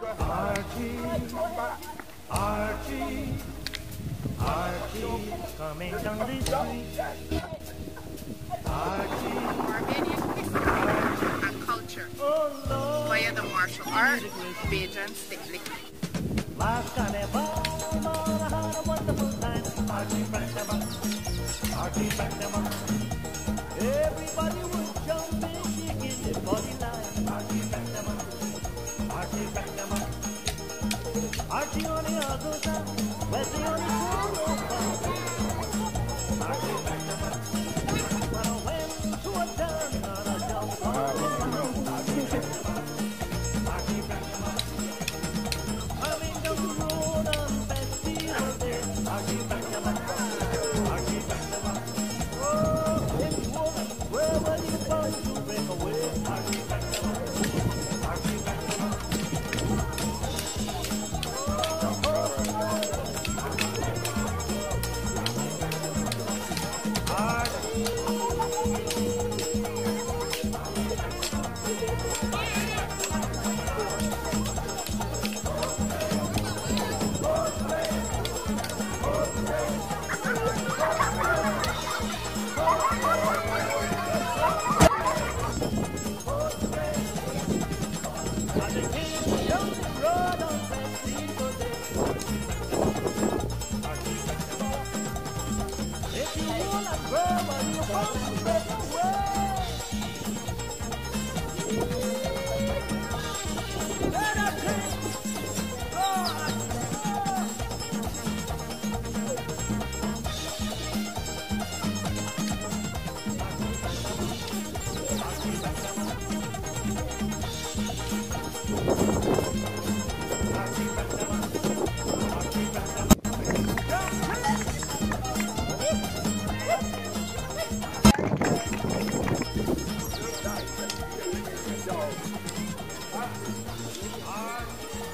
Archie, Archie, Archie, coming down the street. Archie, Armenian and culture oh, via the martial art, Bajan Stickley. Everybody was jumping, shaking their bodies. জীবনে অযথা I'm I go, I go, I go, I go,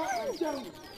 What?